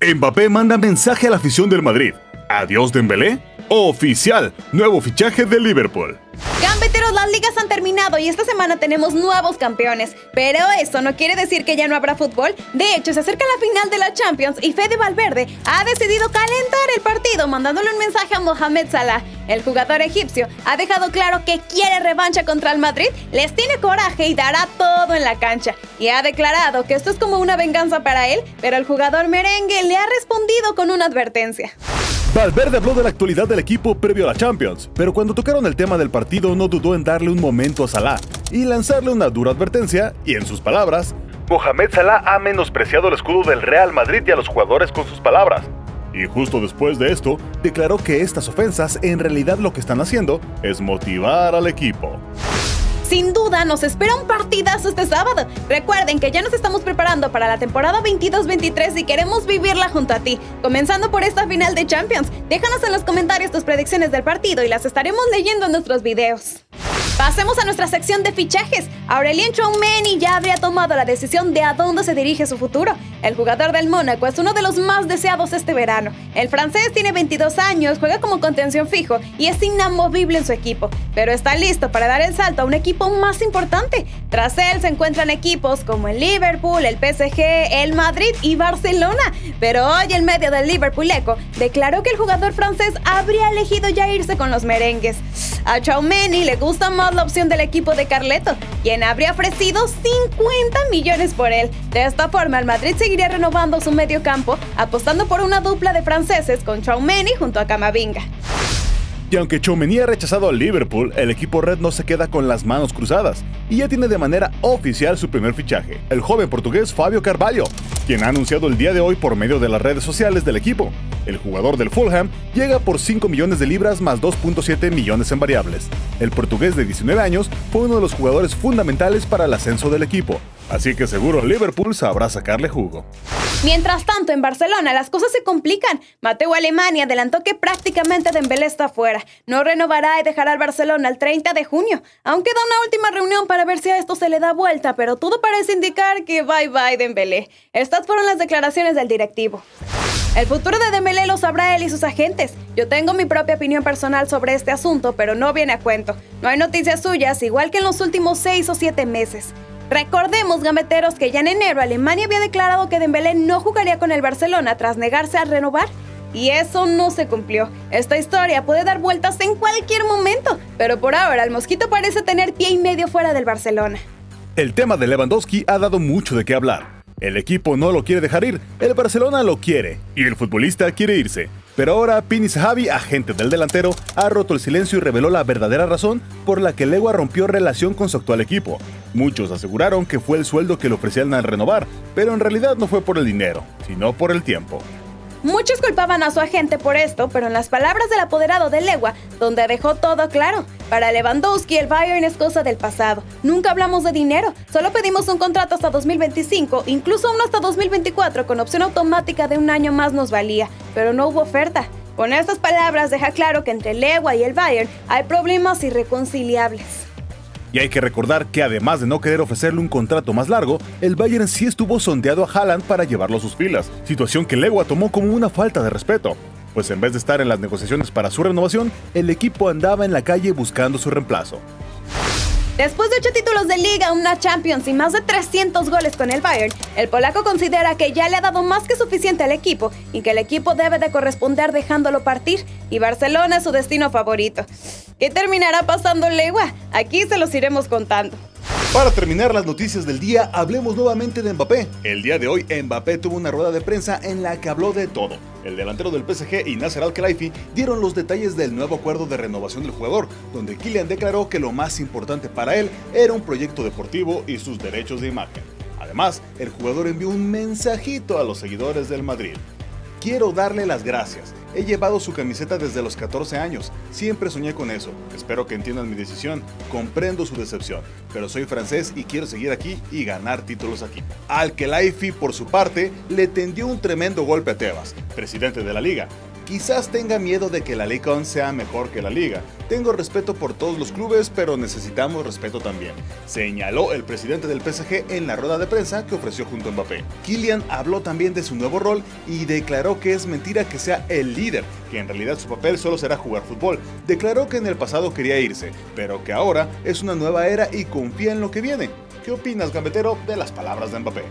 Mbappé manda mensaje a la afición del Madrid. Adiós Dembélé. Oficial, nuevo fichaje de Liverpool. Gambeteros, las ligas han terminado y esta semana tenemos nuevos campeones. Pero eso no quiere decir que ya no habrá fútbol. De hecho, se acerca la final de la Champions y Fede Valverde ha decidido calentar el partido mandándole un mensaje a Mohamed Salah. El jugador egipcio ha dejado claro que quiere revancha contra el Madrid, les tiene coraje y dará todo en la cancha. Y ha declarado que esto es como una venganza para él, pero el jugador merengue le ha respondido con una advertencia. Valverde habló de la actualidad del equipo previo a la Champions, pero cuando tocaron el tema del partido no dudó en darle un momento a Salah y lanzarle una dura advertencia, y en sus palabras, Mohamed Salah ha menospreciado el escudo del Real Madrid y a los jugadores con sus palabras. Y justo después de esto, declaró que estas ofensas en realidad lo que están haciendo es motivar al equipo. Sin duda nos espera un partidazo este sábado. Recuerden que ya nos estamos preparando para la temporada 22-23 y queremos vivirla junto a ti. Comenzando por esta final de Champions, déjanos en los comentarios tus predicciones del partido y las estaremos leyendo en nuestros videos. Pasemos a nuestra sección de fichajes. Aurelien Chouameni ya habría tomado la decisión de a dónde se dirige su futuro. El jugador del Mónaco es uno de los más deseados este verano. El francés tiene 22 años, juega como contención fijo y es inamovible en su equipo, pero está listo para dar el salto a un equipo más importante. Tras él se encuentran equipos como el Liverpool, el PSG, el Madrid y Barcelona. Pero hoy el medio del Liverpool Eco declaró que el jugador francés habría elegido ya irse con los merengues. A Chaumeni le gusta más la opción del equipo de Carleto, quien habría ofrecido 50 millones por él. De esta forma, el Madrid seguiría renovando su medio campo, apostando por una dupla de franceses con Chaumeni junto a Camavinga. Y aunque Chouameni ha rechazado al Liverpool, el equipo red no se queda con las manos cruzadas y ya tiene de manera oficial su primer fichaje, el joven portugués Fabio Carvalho, quien ha anunciado el día de hoy por medio de las redes sociales del equipo. El jugador del Fulham llega por 5 millones de libras más 2.7 millones en variables. El portugués de 19 años fue uno de los jugadores fundamentales para el ascenso del equipo, así que seguro Liverpool sabrá sacarle jugo. Mientras tanto, en Barcelona las cosas se complican. Mateo Alemania adelantó que prácticamente Dembélé está fuera. No renovará y dejará al Barcelona el 30 de junio. Aún queda una última reunión para ver si a esto se le da vuelta, pero todo parece indicar que bye bye Dembélé. Estas fueron las declaraciones del directivo. El futuro de Dembélé lo sabrá él y sus agentes. Yo tengo mi propia opinión personal sobre este asunto, pero no viene a cuento. No hay noticias suyas, igual que en los últimos seis o siete meses. Recordemos, gameteros, que ya en enero Alemania había declarado que Dembélé no jugaría con el Barcelona tras negarse a renovar. Y eso no se cumplió. Esta historia puede dar vueltas en cualquier momento, pero por ahora el mosquito parece tener pie y medio fuera del Barcelona. El tema de Lewandowski ha dado mucho de qué hablar. El equipo no lo quiere dejar ir, el Barcelona lo quiere y el futbolista quiere irse. Pero ahora Pini Javi, agente del delantero, ha roto el silencio y reveló la verdadera razón por la que Legua rompió relación con su actual equipo. Muchos aseguraron que fue el sueldo que le ofrecían al renovar, pero en realidad no fue por el dinero, sino por el tiempo. Muchos culpaban a su agente por esto, pero en las palabras del apoderado de Legua, donde dejó todo claro, para Lewandowski el Bayern es cosa del pasado. Nunca hablamos de dinero, solo pedimos un contrato hasta 2025, incluso uno hasta 2024 con opción automática de un año más nos valía, pero no hubo oferta. Con estas palabras deja claro que entre Legua y el Bayern hay problemas irreconciliables. Y hay que recordar que además de no querer ofrecerle un contrato más largo, el Bayern sí estuvo sondeado a Haaland para llevarlo a sus filas, situación que Legua tomó como una falta de respeto, pues en vez de estar en las negociaciones para su renovación, el equipo andaba en la calle buscando su reemplazo. Después de ocho títulos de liga, una Champions y más de 300 goles con el Bayern, el polaco considera que ya le ha dado más que suficiente al equipo y que el equipo debe de corresponder dejándolo partir y Barcelona es su destino favorito. ¿Qué terminará pasando Legua? Aquí se los iremos contando. Para terminar las noticias del día, hablemos nuevamente de Mbappé. El día de hoy, Mbappé tuvo una rueda de prensa en la que habló de todo. El delantero del PSG y Nasser Al-Khelaifi dieron los detalles del nuevo acuerdo de renovación del jugador, donde Kylian declaró que lo más importante para él era un proyecto deportivo y sus derechos de imagen. Además, el jugador envió un mensajito a los seguidores del Madrid. Quiero darle las gracias. He llevado su camiseta desde los 14 años. Siempre soñé con eso. Espero que entiendan mi decisión. Comprendo su decepción. Pero soy francés y quiero seguir aquí y ganar títulos aquí. Al Khelaifi, por su parte, le tendió un tremendo golpe a Tebas, presidente de la liga, Quizás tenga miedo de que la Ligue 1 sea mejor que la liga. Tengo respeto por todos los clubes, pero necesitamos respeto también, señaló el presidente del PSG en la rueda de prensa que ofreció junto a Mbappé. Kylian habló también de su nuevo rol y declaró que es mentira que sea el líder, que en realidad su papel solo será jugar fútbol. Declaró que en el pasado quería irse, pero que ahora es una nueva era y confía en lo que viene. ¿Qué opinas, gambetero, de las palabras de Mbappé?